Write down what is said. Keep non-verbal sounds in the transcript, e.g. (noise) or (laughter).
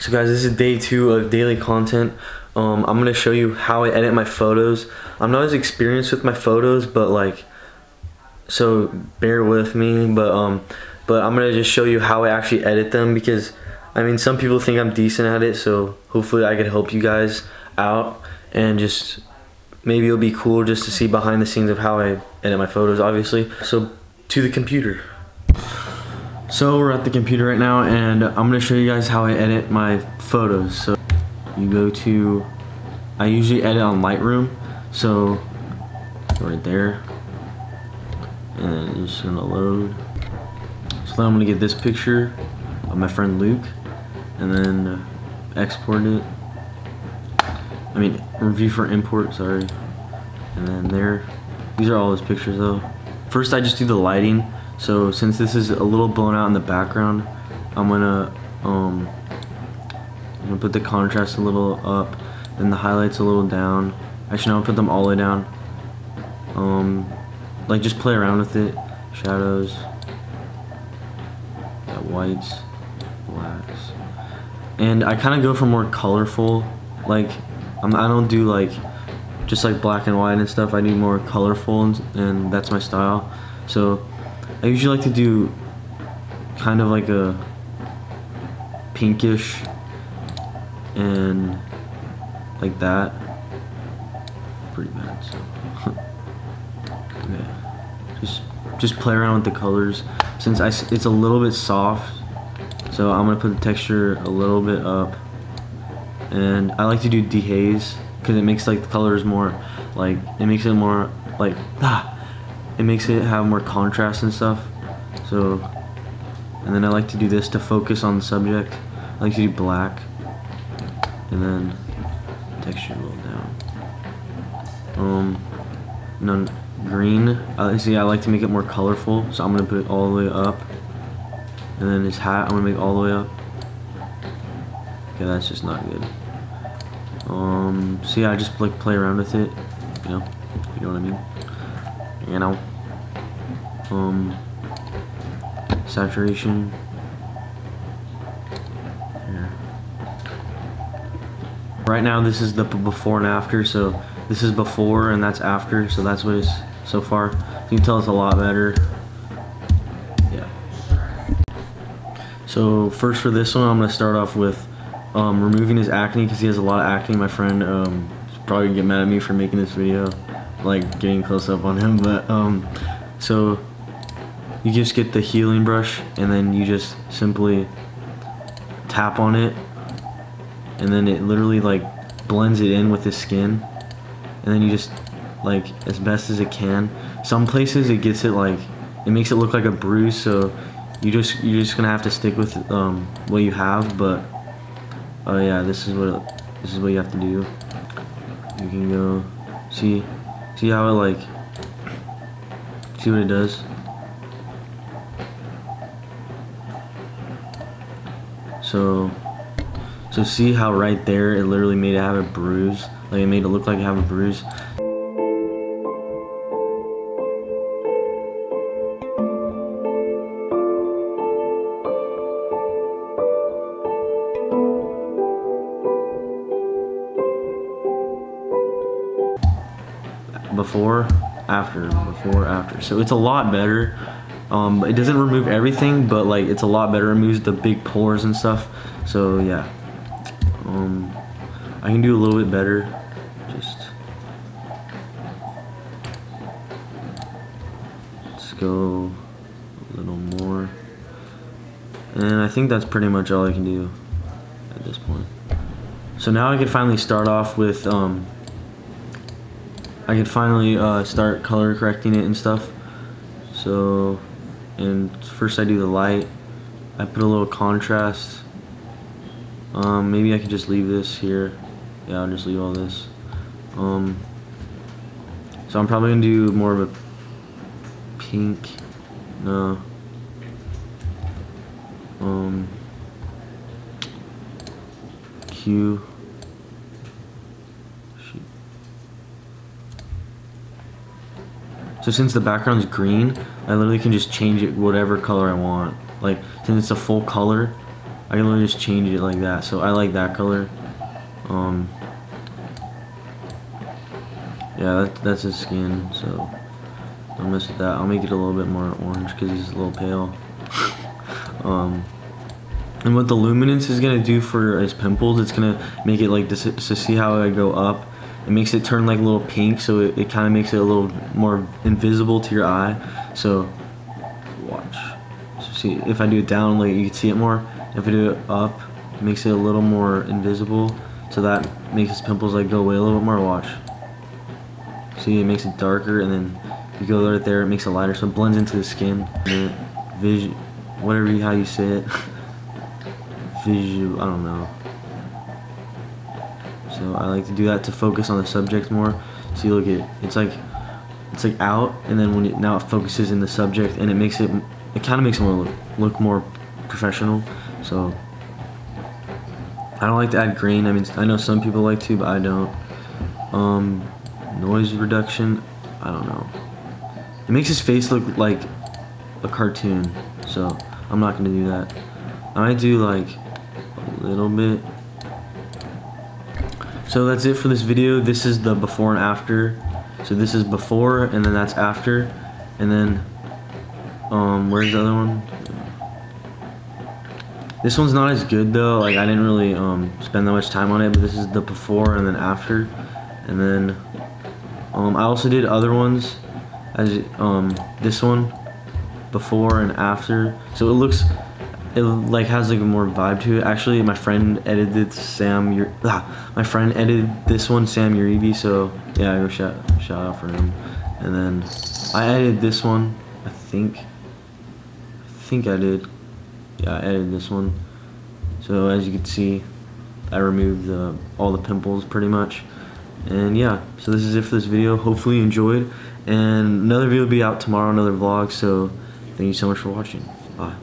So guys, this is day two of daily content. Um, I'm gonna show you how I edit my photos. I'm not as experienced with my photos, but like, so bear with me. But um, but I'm gonna just show you how I actually edit them because I mean some people think I'm decent at it, so hopefully I can help you guys out and just maybe it'll be cool just to see behind the scenes of how I edit my photos, obviously. So to the computer. So we're at the computer right now and I'm gonna show you guys how I edit my photos. So you go to, I usually edit on Lightroom. So right there. And it's gonna load. So then I'm gonna get this picture of my friend Luke and then export it. I mean, review for import, sorry. And then there, these are all his pictures though. First I just do the lighting. So since this is a little blown out in the background, I'm gonna um, I'm gonna put the contrast a little up and the highlights a little down. Actually, I'll put them all the way down. Um, like just play around with it. Shadows, whites, blacks, and I kind of go for more colorful. Like I'm, I don't do like just like black and white and stuff. I do more colorful and, and that's my style. So I usually like to do kind of like a pinkish and like that. Pretty bad, so. (laughs) okay. Just, just play around with the colors. Since I, it's a little bit soft, so I'm gonna put the texture a little bit up. And I like to do dehaze because it makes like the colors more, like, it makes it more, like, ah, it makes it have more contrast and stuff. So, and then I like to do this to focus on the subject. I like to do black, and then texture a little down. Um, none green. Uh, see, I like to make it more colorful, so I'm gonna put it all the way up. And then his hat, I'm gonna make all the way up. Okay, that's just not good. Um, see, I just like play around with it, you know, you know what I mean you know um saturation. Here. right now this is the before and after so this is before and that's after so that's what is so far. You can tell it's a lot better. Yeah. So first for this one I'm gonna start off with um, removing his acne because he has a lot of acne my friend um, probably gonna get mad at me for making this video like getting close up on him but um so you just get the healing brush and then you just simply tap on it and then it literally like blends it in with the skin and then you just like as best as it can some places it gets it like it makes it look like a bruise so you just you're just gonna have to stick with um, what you have but oh yeah this is what this is what you have to do you can go see See how it like, see what it does? So, so see how right there it literally made it have a bruise? Like it made it look like it have a bruise. before after before after so it's a lot better um, it doesn't remove everything but like it's a lot better. It removes the big pores and stuff. So yeah. Um, I can do a little bit better. Just let's go a little more. And I think that's pretty much all I can do at this point. So now I can finally start off with um, I can finally uh, start color correcting it and stuff. So, and first I do the light. I put a little contrast. Um, maybe I could just leave this here. Yeah, I'll just leave all this. Um, so I'm probably gonna do more of a pink. No. Um, hue. So since the background's green, I literally can just change it whatever color I want. Like, since it's a full color, I can literally just change it like that. So I like that color. Um, yeah, that, that's his skin. So don't mess with that. I'll make it a little bit more orange because he's a little pale. (laughs) um, and what the luminance is gonna do for his pimples, it's gonna make it like this. So see how I go up? It makes it turn like a little pink, so it, it kind of makes it a little more invisible to your eye. So watch. So see if I do it down, like you can see it more. If I do it up, it makes it a little more invisible. So that makes his pimples like go away a little bit more. Watch. See, it makes it darker, and then you go right there, it makes it lighter, so it blends into the skin. Vision, whatever you, how you say it. (laughs) Visual, I don't know. So I like to do that to focus on the subject more. See, look at it's like it's like out, and then when it, now it focuses in the subject, and it makes it it kind of makes it look, look more professional. So I don't like to add grain. I mean, I know some people like to, but I don't. Um, noise reduction, I don't know. It makes his face look like a cartoon, so I'm not gonna do that. I might do like a little bit. So that's it for this video. This is the before and after. So this is before, and then that's after, and then um, where's the other one? This one's not as good though. Like I didn't really um, spend that much time on it, but this is the before and then after, and then um, I also did other ones as um, this one before and after. So it looks it like has like a more vibe to it. Actually, my friend edited Sam. Your ah, my friend edited this one, Sam Uribe. So yeah, I go shout shout out for him. And then I edited this one. I think. I think I did. Yeah, I edited this one. So as you can see, I removed the, all the pimples pretty much. And yeah, so this is it for this video. Hopefully you enjoyed. And another video will be out tomorrow, another vlog. So thank you so much for watching. Bye.